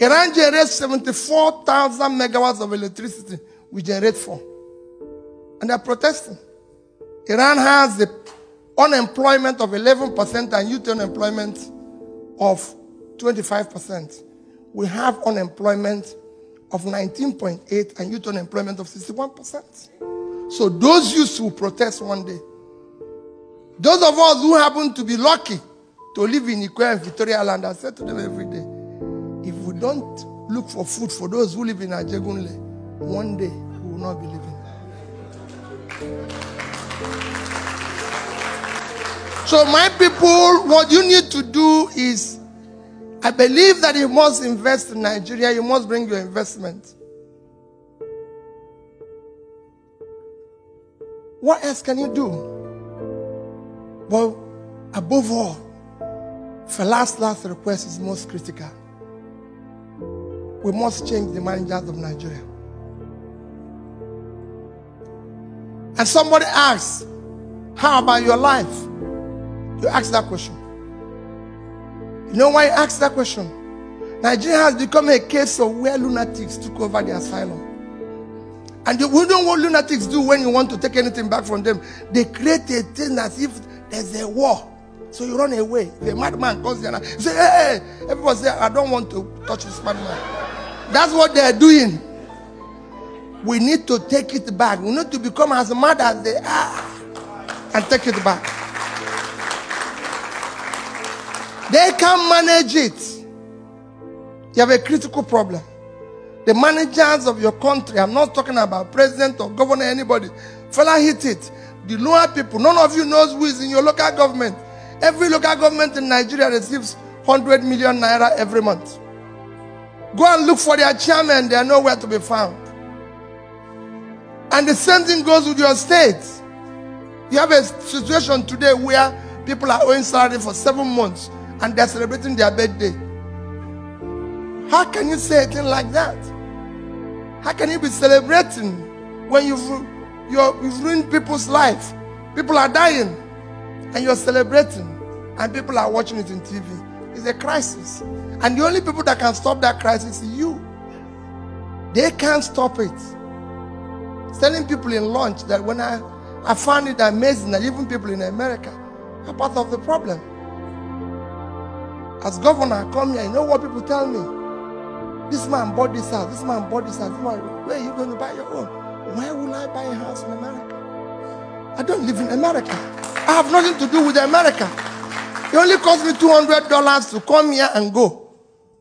Iran generates 74,000 megawatts of electricity. We generate four. And they're protesting. Iran has the unemployment of 11% and youth unemployment of 25%. We have unemployment of 19.8 and youth unemployment of 61%. So those youths will protest one day. Those of us who happen to be lucky to live in Ikoyi and Victoria Island, I say to them every day, if we don't look for food for those who live in Ajegunle, one day we will not be living. So, my people, what you need to do is, I believe that you must invest in Nigeria, you must bring your investment. What else can you do? But above all, for last, last request is most critical. We must change the managers of Nigeria. And somebody asks, How about your life? You ask that question. You know why you ask that question? Nigeria has become a case of where lunatics took over the asylum. And we don't what lunatics do when you want to take anything back from them. They create a thing as if there's a war. So you run away. The madman comes there and say, hey, hey, everybody say, I don't want to touch this madman. That's what they're doing. We need to take it back. We need to become as mad as they are and take it back. They can't manage it. You have a critical problem. The managers of your country, I'm not talking about president or governor, anybody. Fella hit it. The lower people, none of you knows who is in your local government. Every local government in Nigeria receives 100 million naira every month. Go and look for their chairman, they are nowhere to be found. And the same thing goes with your state. You have a situation today where people are owing salary for seven months and they're celebrating their birthday. How can you say a thing like that? How can you be celebrating when you've, you're, you've ruined people's life? People are dying and you're celebrating and people are watching it in TV. It's a crisis. And the only people that can stop that crisis is you. They can't stop it. Telling people in lunch that when I, I found it amazing that even people in America are part of the problem. As governor, I come here, you know what people tell me? This man bought this house, this man bought this house. This man, where are you going to buy your own? Why will I buy a house in America? I don't live in America. I have nothing to do with America. It only cost me $200 to come here and go.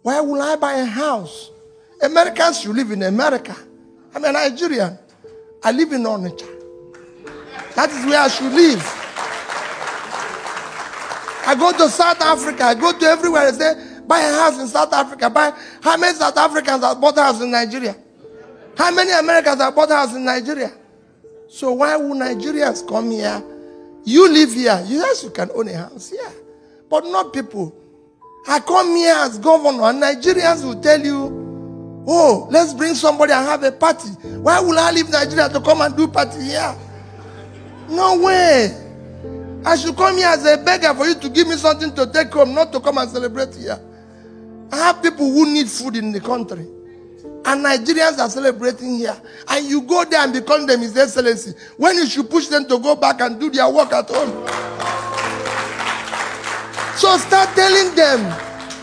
Why will I buy a house? Americans should live in America. I'm a Nigerian. I live in Onitsha. That is where I should live. I go to South Africa. I go to everywhere. I say, buy a house in South Africa. Buy how many South Africans have bought a house in Nigeria? How many Americans have bought a house in Nigeria? So why would Nigerians come here? You live here. Yes, you can own a house here. But not people. I come here as governor and Nigerians will tell you, Oh, let's bring somebody and have a party. Why will I leave Nigeria to come and do party here? No way. I should come here as a beggar for you to give me something to take home, not to come and celebrate here. I have people who need food in the country. And Nigerians are celebrating here. And you go there and become them His Excellency. When you should push them to go back and do their work at home. So start telling them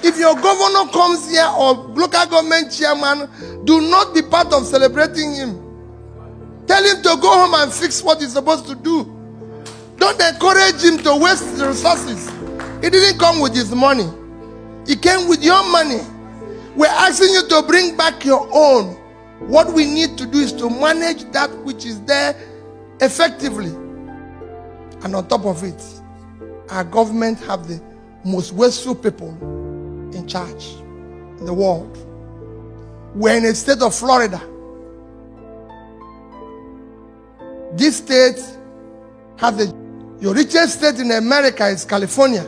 if your governor comes here or local government chairman, do not be part of celebrating him. Tell him to go home and fix what he's supposed to do. Don't encourage him to waste the resources. He didn't come with his money. He came with your money. We're asking you to bring back your own. What we need to do is to manage that which is there effectively. And on top of it, our government have the most wasteful people in charge in the world. We're in a state of Florida. This state has the your richest state in America is California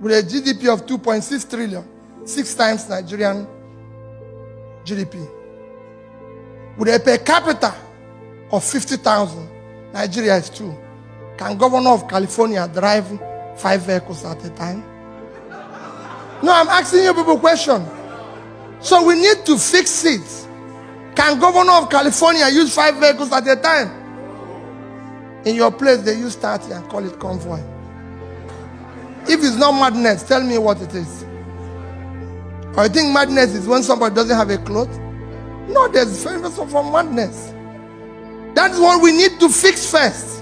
with a GDP of 2.6 trillion, six times Nigerian GDP. With a per capita of 50,000, Nigeria is two. Can governor of California drive five vehicles at a time? No, I'm asking you people question. So we need to fix it. Can governor of California use five vehicles at a time? In your place, they use 30 and call it convoy. If it's not madness, tell me what it is. I think madness is when somebody doesn't have a cloth? No, there's difference for madness. That's what we need to fix first.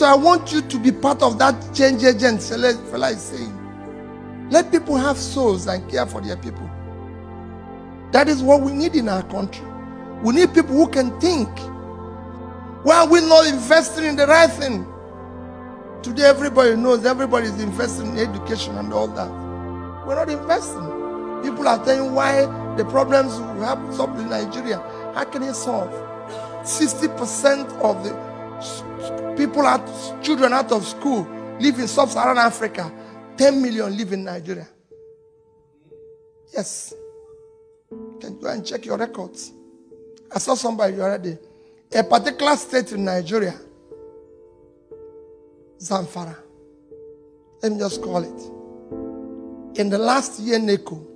So I want you to be part of that change agent, fella is saying. Let people have souls and care for their people. That is what we need in our country. We need people who can think. Why are we not investing in the right thing? Today, everybody knows everybody is investing in education and all that. We're not investing. People are telling why the problems we have solved in Nigeria. How can it solve? 60% of the people, out, children out of school, live in sub-Saharan Africa. 10 million live in Nigeria. Yes. You can go and check your records. I saw somebody already. A particular state in Nigeria, Zamfara. Let me just call it. In the last year, NECO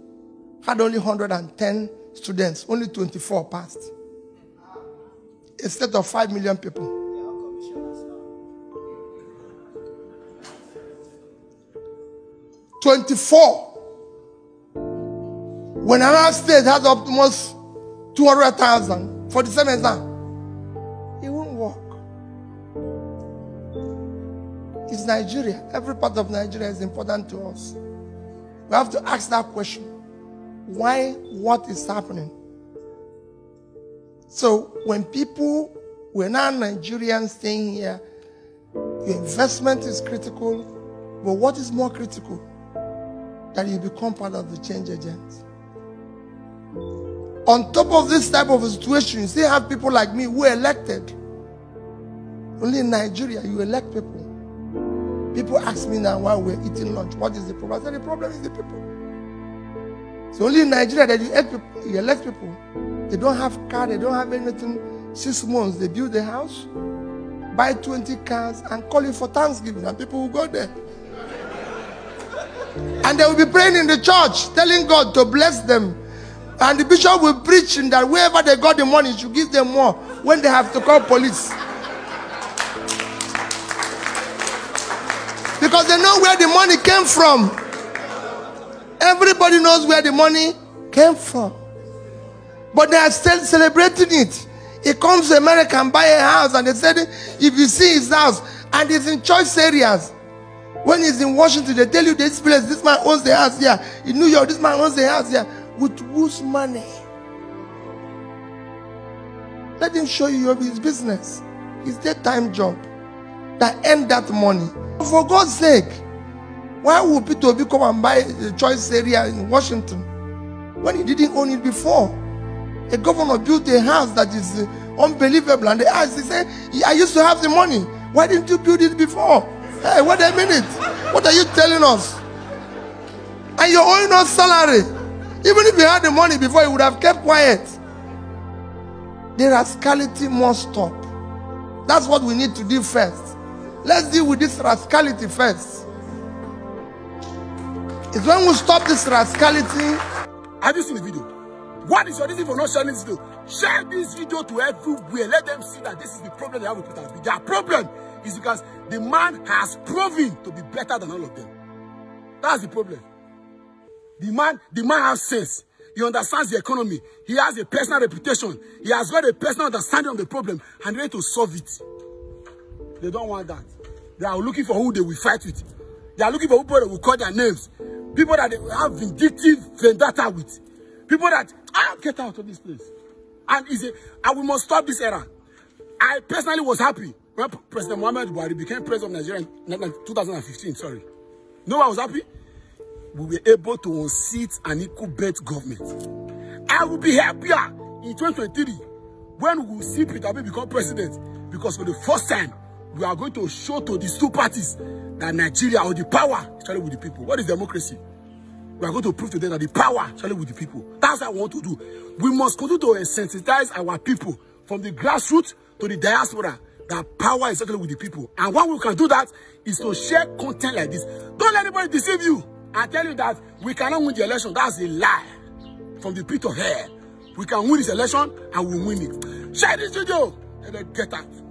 had only 110 students, only 24 passed. A state of 5 million people. Twenty-four. When another state has almost two hundred thousand for the same work. It's Nigeria. Every part of Nigeria is important to us. We have to ask that question. Why? What is happening? So when people, we're not Nigerians staying here, your investment is critical, but what is more critical? That you become part of the change agent. On top of this type of situation, you still have people like me who are elected. Only in Nigeria, you elect people. People ask me now while we're eating lunch, what is the problem? I said, the problem is the people. It's only in Nigeria that you elect people, you elect people. They don't have car, they don't have anything. Six months, they build a house, buy 20 cars, and call it for Thanksgiving, and people will go there. And they will be praying in the church, telling God to bless them. And the bishop will preach that wherever they got the money, should give them more when they have to call police. Because they know where the money came from. Everybody knows where the money came from. But they are still celebrating it. He comes to America and buy a house, and they said, if you see his house, and it's in choice areas. When he's in Washington, they tell you this place, this man owns the house here. In New York, this man owns the house here. With whose money? Let him show you his business. His daytime job. That earn that money. For God's sake, why would Peter Obi come and buy the choice area in Washington when he didn't own it before? A governor built a house that is uh, unbelievable, and they asked, he said, I used to have the money. Why didn't you build it before? Hey, wait a minute. What are you telling us? And you're owing us salary. Even if you had the money before, you would have kept quiet. The rascality must stop. That's what we need to do first. Let's deal with this rascality first. It's when we stop this rascality. Have you seen the video? What is your reason for not sharing this video? Share this video to everywhere. Let them see that this is the problem they have with Peter Their problem is because the man has proven to be better than all of them. That's the problem. The man, the man has sense. He understands the economy. He has a personal reputation. He has got a personal understanding of the problem and ready to solve it. They don't want that. They are looking for who they will fight with. They are looking for people that will call their names. People that they have vindictive vendetta with. People that, I get out of this place. And is a, and we must stop this era. I personally was happy when President Muhammad Buhari became president of Nigeria in 2015, sorry. No, I was happy. We were able to unseat an equal bet government. I will be happier in 2023 when we will see Peter Obi become president because for the first time, we are going to show to these two parties that Nigeria or the power actually with the people. What is democracy? We are going to prove to them that the power actually with the people. That's what I want to do. We must continue to sensitize our people from the grassroots to the diaspora that power is actually with the people. And one we can do that is to share content like this. Don't let anybody deceive you. and tell you that we cannot win the election. That's a lie from the pit of hell. We can win this election and we'll win it. Share this video and then get out.